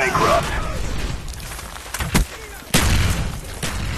bankrupt.